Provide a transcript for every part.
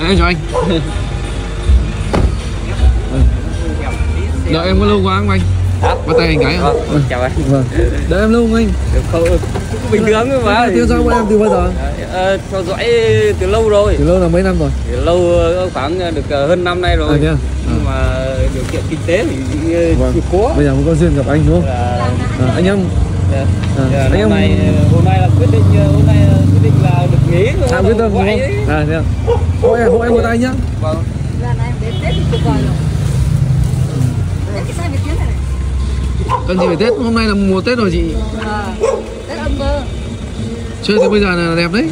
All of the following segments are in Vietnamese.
Em chào anh Đợi em có lâu quá không anh? Bắt tay anh cái không? Vâng, chào anh. Vâng Đợi em lâu không anh? Không, bình thường thôi mà. Theo dõi bọn em từ bao giờ? Ờ, theo dõi từ lâu rồi. Từ lâu là mấy năm rồi? Từ lâu ờ, khoảng được ờ, hơn năm nay rồi. À, à? Nhưng mà điều kiện kinh tế thì Vâng. chưa có. Bây giờ mới có duyên gặp anh đúng không? À, anh em dạ. à, Dạ, năm em nay hôm nay là quyết định ờ, hôm nay là quyết định là được nghỉ rồi. à, quyết tâm đúng Vậy không? À thế à? Hộ em, hộ em một tay nhá Vâng. Lần này em đến Tết thì vời rồi. Cái này này. Cần gì phải Tết, hôm nay là mùa Tết rồi chị À, Tết âm cơ. Chơi thì bây giờ là đẹp đấy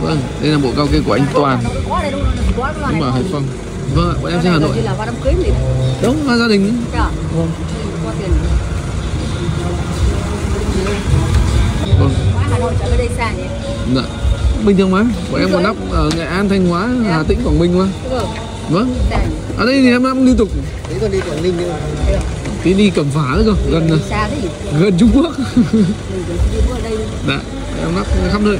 Vâng, đây là bộ cao kê của anh Toàn đúng ở Hải Phòng Vâng ạ, bọn em trên Hà Nội là qua đám cưới gì đấy. Đúng, gia đình. Chưa? Vâng Tiền. Vâng Qua Hà Nội trở về đây xa nhỉ? Dạ. Bình thường mà, bọn em còn lắp ở Nghệ An, Thanh Hóa, Hà Tĩnh, Quảng Bình mà Đúng rồi. Vâng Xa nhỉ? Ở đây thì em lắp liên tục Thế còn đi Quảng Ninh nữa Tí đi Cẩm Phả nữa cơ, gần xa thế gần Trung Quốc đi. Dạ, em lắp khắp nơi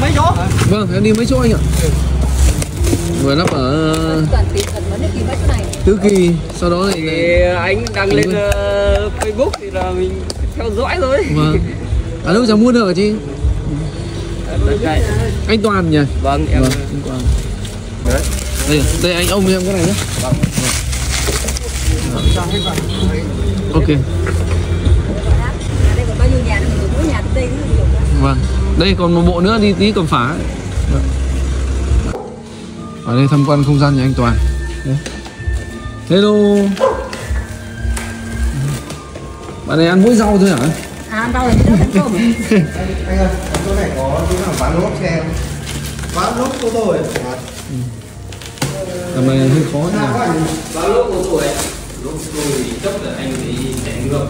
Mấy chỗ? Vâng, em đi mấy chỗ anh ạ Vừa lắp ở Chỗ này. Tứ Kỳ, sau đó lại Thì anh đăng lên ờ, Facebook thì là mình theo dõi thôi. Vâng Ở đâu giờ mua được hả chị? Đây. Anh Toàn nhỉ? Vâng, em Vâng, anh Toàn Đây, đây anh ông em cái này nhé Vâng. Ok, nhiều quá. vâng Đây còn một bộ nữa đi tí Cẩm Phả ấy. Vâng. Ở đây tham quan không gian nhà anh Toàn Đấy. Hello. Bạn này ăn mỗi rau thôi hả? À, ăn rau là cơm. Anh ơi, chỗ này có chỗ nào bán lốp xe không? Bán lốp ô tô ấy Tầm này hơi khó nhỉ Bao lúc của tuổi lúc tôi thì chấp là anh thì chạy ngược.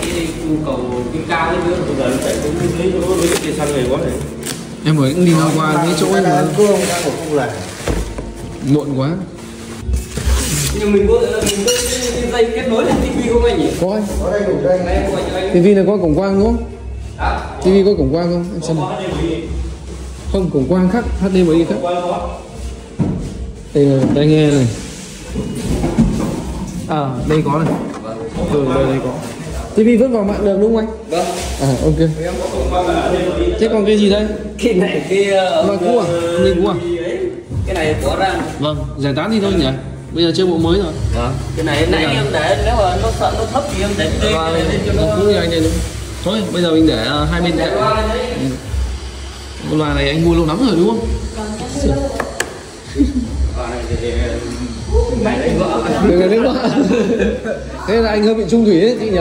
Cái nhu cầu kinh cao lên nữa bây giờ chạy cũng thấy nó lấy cái xăng này quá này. Em mới cũng đi ngang qua mấy chỗ mà muộn quá nhưng mình có mình có cái, cái dây kết nối lên tivi không anh nhỉ Có anh Có đây cho anh TV này có cổng quang đúng không? Hả? TV có cổng quang không? Em xem. Không, cổng quang khác, HDMI khác Đây là tai nghe này À, đây có này Ừ, đây, đây có TV vẫn vào mạng được đúng không anh? vâng À, ok Thế còn cái gì đây? cái này cái ờ, Mà cua à? Mình cua à? Cái này có ra Vâng, giải tán thì thôi nhỉ? Bây giờ chơi bộ mới rồi. Vâng. Cái này nãy em để nếu mà nó sợ nó thấp thì em để lên Vâng, lên cho nó thì anh này Thôi, bây giờ mình để à, hai bên để đấy qua đấy. Con loa này anh mua lâu lắm rồi đúng không? Đấy Đừng này đến quá Thế là anh hơi bị trung thủy ấy chị nhỉ?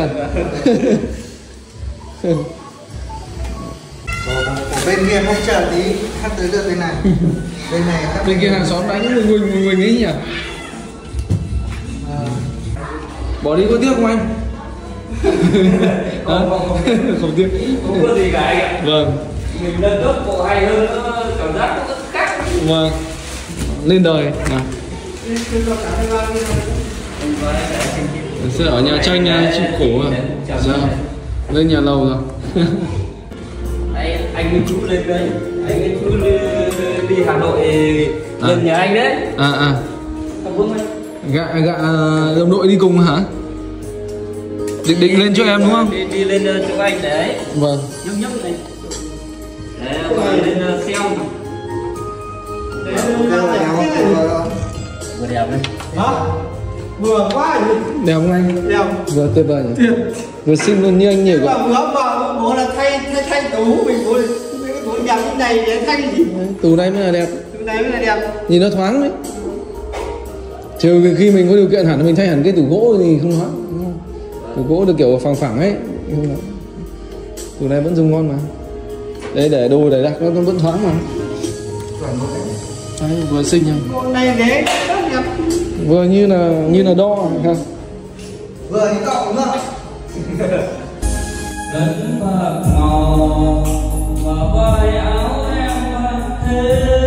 Bên kia không chờ tí, hát tới được bên này Bên này hát Bên kia hàng xóm đánh mình mình mình ấy nhỉ? Bỏ đi có tiếc không anh? Hả? không tiếc. Không có gì cả anh ạ. Vâng, mình nâng cấp bộ hay hơn nó cảm giác nó khác. Vâng. Lên đời. Nào. Sẽ ở nhà tranh nhà chim cổ à? Dạ. Lên nhà lầu rồi. Đây, anh với chú lên đây. Anh với chú đi, Hà Nội lên À. nhà anh đấy À à Gạ gạ đồng đội đi cùng hả? Định định lên cho em đúng không? đi, đi lên ờ, chỗ anh đấy Vâng nhấp nhấp này để gọi lên ờ, xem họ vừa vừa đẹp đấy Hả? Vừa quá nhỉ? Đẹp không anh? Đẹp Vừa tuyệt vời nhỉ? Vừa xinh luôn như anh nhiều cả vừa mà bố là thay thay thay tủ mình bố đẹp như này để thay gì Tủ này mới là đẹp. Tủ này mới là đẹp. Nhìn nó thoáng đấy. Trừ khi mình có điều kiện hẳn mình thay hẳn cái tủ gỗ thì không không? Tủ gỗ được kiểu phẳng phẳng ấy không thoáng. Tủ này vẫn dùng ngon mà. Đấy để đồ để đặt nó nó vẫn thoáng mà. Đấy, vừa xinh Con này đẹp. Vừa như là như là đo ha. Vừa như cậu nữa mà và vai áo em mặc thêm.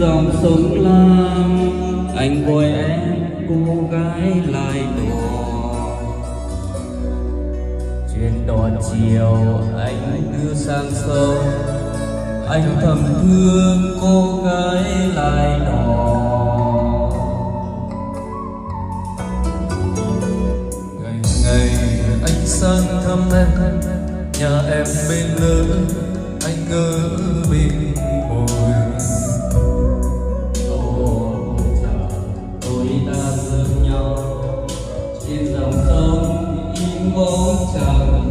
Dòng sông lam. Anh gọi em, cô gái lại đò. Trên đò chiều anh đưa sang sông. Anh thầm thương cô gái lại đò. Ngày ngày anh sang thăm em, nhà em bên lớn anh ngỡ bình hồi in bóng chẳng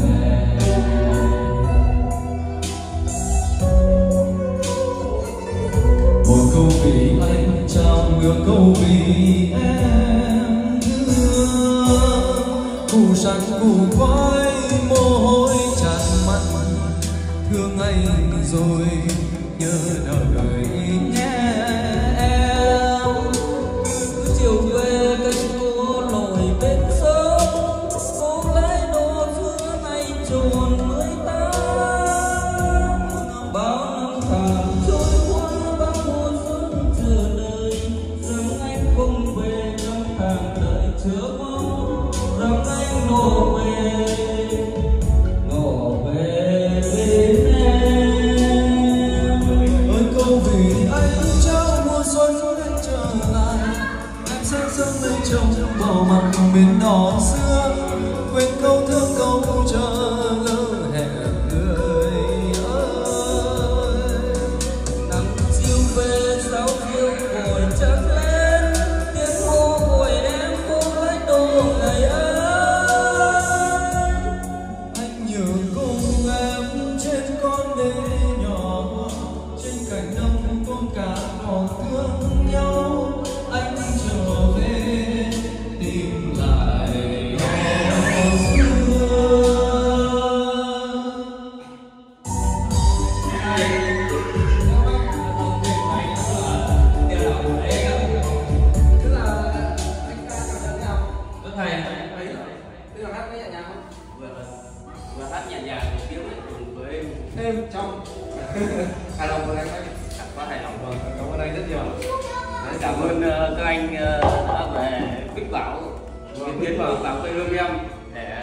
một câu vì anh trao ngược câu vì em thương cù sắn cù khoai Em trong hài lòng với anh đấy. Quá hài lòng vâng cảm ơn anh rất nhiều. Đấy, cảm ơn ờ, các anh ờ, đã về Bích Bảo Vâng, tiến Bích vào vào quê hương em để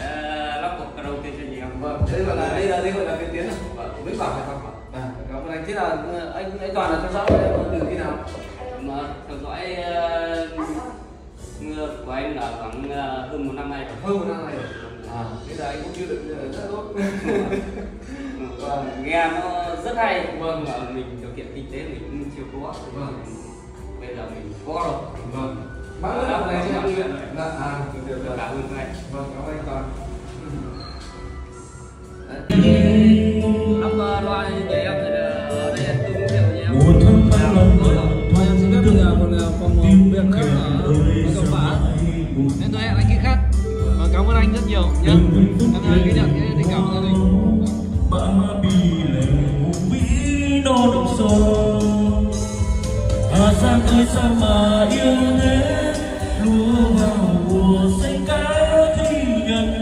lắp một karaoke cho chị em. Vâng gọi là đây là đây gọi là cái tiến à? Vâng. Vĩnh Bảo Hải Phòng à cảm ơn anh. Thế là ờ, anh anh toàn là theo dõi từ khi nào? Mà theo dõi ờ, của anh là khoảng ờ, hơn một năm nay rồi. Hơn một năm này rồi. À thế là anh cũng chưa được rất tốt Vâng, nghe nó rất hay. Vâng mà mình điều kiện kinh tế mình cũng chưa có. Vâng. bây giờ mình có rồi. Vâng. Năm này chứ Mãn nguyện rồi. dạ à. Được được cảm ơn anh vâng cảm ơn cho là cho em? Một thâm phanh lòng. Thôi em xin phép bây giờ còn còn một việc khác ở ở cẩm phả nên tôi hẹn anh khi khác. Và cảm ơn anh rất nhiều nhé em ghi nhận Hà Giang sao mà yêu thế? Lúa vào mùa xanh cá thi nhận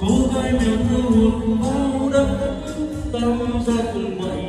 cô gái miền hương bao đắng tâm giấc cùng